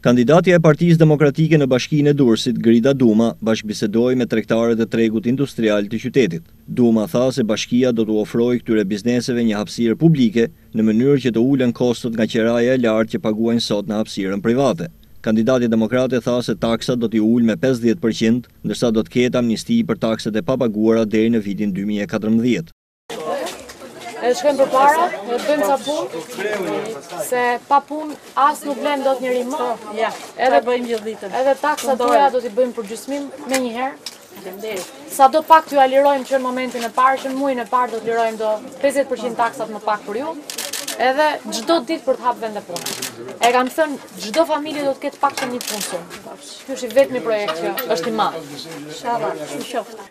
Kandidatja e Partisë Demokratike në Bashkinë e Durrësit, Grida Duma, bashkëbisedoi me tregtarët e tregut industrial të qytetit. Duma tha se bashkia do t'u ofrojë këtyre bizneseve një hapësirë publike, në mënyrë që të ulen kostot nga qiraja e lartë që paguajnë sot në hapësirën private. Kandidatja demokrate tha se taksat do t'i ulë me pesëdhjetë për qind, ndërsa do të ketë amnisti për taksat e papaguara deri në vitin dy mijë e katërmbëdhjetë. E shkojmë përpara, të bëjmë ca punë, se pa punë as nuk vlen dot njeri më. Ja, edhe bëjmë gjithë ditën. Edhe taksat do t'i bëjmë përgjysmim menjëherë. Sado pak t'jua lirojmë që në momentin e parë, që në muajin e parë do t'lirojmë 50% taksat më pak për ju, edhe çdo ditë për të hap vende punë. E kam thënë, çdo familje do të ketë të paktën një punë. Ky është i vetëmi projekt që është i madhë. Ishalla, shumë shoftë.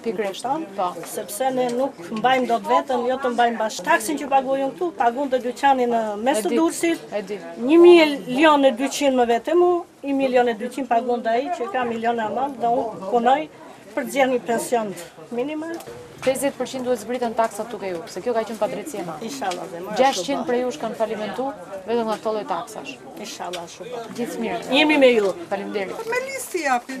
Pikërisht, po, sepse ne nuk mbajmë dot veten, jo të mbajmë bash taksën që paguaj unë këtu, paguan dyqani në mes të Durrësit. E di. 1 milion e 200 mijë vetëm unë, 1 milion e 200 paguan dhe ai që ka miliona mall dhe unë punoj për të nxjerrë një pension minimal. 50% do të zbriten taksat tek ju, se kjo ka qënë padrejtësia ma. 600 prej jush kanë falimentu, vetëm nga këto lloj taksash. Ishalla, shumë. Gjithë të mirat. Jemi me ju. Faleminderit. Me listi japin.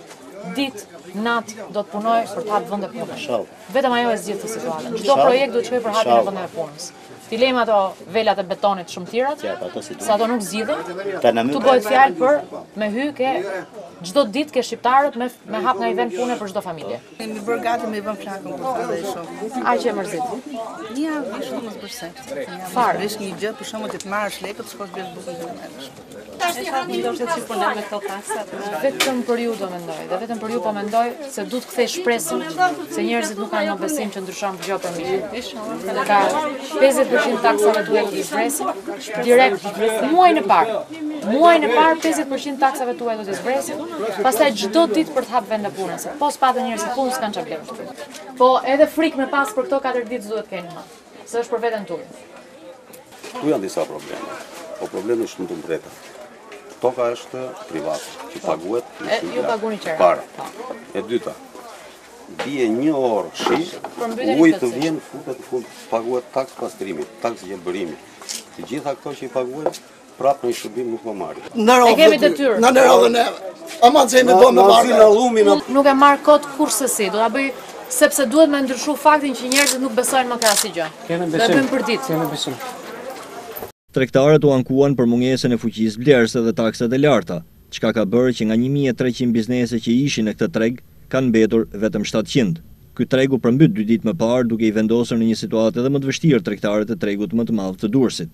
ditë, natë do të punoj për të hap vende pune. Vetëm ajo e zgjidh situatën. Çdo projekt duhet të shkojë për hapje vende pune. T'i lëmë ato velat e betonit të shëmtuarat, se ato nuk zgjidhin, këtu bëhet fjalë për me hy çdo ditë ke shqiptarët me, me hapë nga një vend pune për çdo familje. Jemi bërë gati me i bën flakën për të dhe shumë. A që e mërzit? Nja, vishë në më zbërse. Çfarë? Vishë një gjë për shumë të të marrë lekët, shkosh bërë bukën dhe në Tash ha një dorë të çfarë me këto taksa. Vetëm për ju do të mendoj, dhe vetëm për ju po mendoj se duhet të kthej shpresën se njerëzit nuk kanë më besim që ndryshon gjë për mirë. Po 50% e taksave tuaja do të zbresin direkt muajin e parë. Muajin e parë 50% e taksave tuaja do të zbresin, pastaj çdo ditë për të hap vende pune. Po s'patën njerëzit punë s'kanë ç'blejnë. Po edhe frikë me pas për këto 4 ditë s'duhet të keni. Se është për veten tuj. Ku janë disa probleme? Po problemi është në të drejta. Toka është privat, që po. paguhet një shumë jo pagu një para. Po. E dyta, bie një orë shi, uji të vjen, futet, futet, paguhet taksë pastrimi, taksë gjelbërimi. Të gjitha këto që i paguan, Prapë një shërbim nuk e marrim. E kemi detyrë. Në në rëllë në edhe. A ma të me bo me marrë. Në lumi në... Nuk e marrë kot kurrsesi. Do ta bëj sepse duhet me ndryshu faktin që njerëzit nuk besojnë më te asnjë gjë. Kemi besim. Do e bëjmë për ditë. Kemi besim. Tregtarët u ankuan për mungesën e fuqisë blerëse dhe taksat e larta, çka ka bërë që nga një mijë e treqind biznese që ishin në këtë treg, kanë mbetur vetëm shtatëqind. Ky treg u përmbyt dy ditë më parë, duke i vendosur në një situatë edhe më të vështirë tregtarët e tregut më të madh të Durrësit.